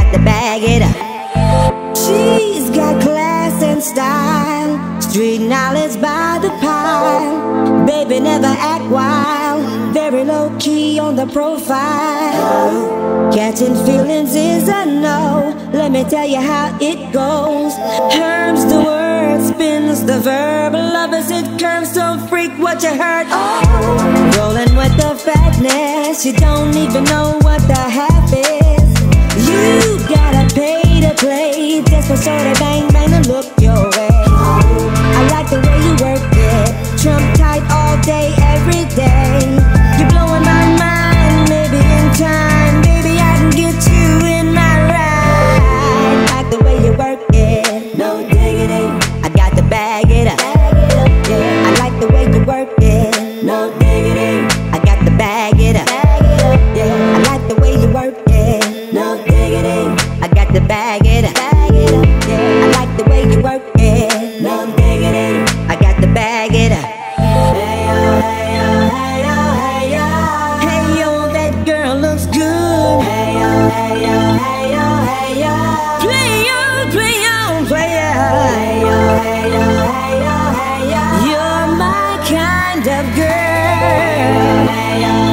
got to bag it up. She's got class and style, street knowledge by the pile. Baby, never act wild, very low key on the profile. Catching feelings is a no. Let me tell you how it goes. Herms the word, spins the verb. Love is it curves, don't freak what you heard. Oh, rolling with the fatness, you don't even know what the half is. So sort of bang bang and look your way. yeah.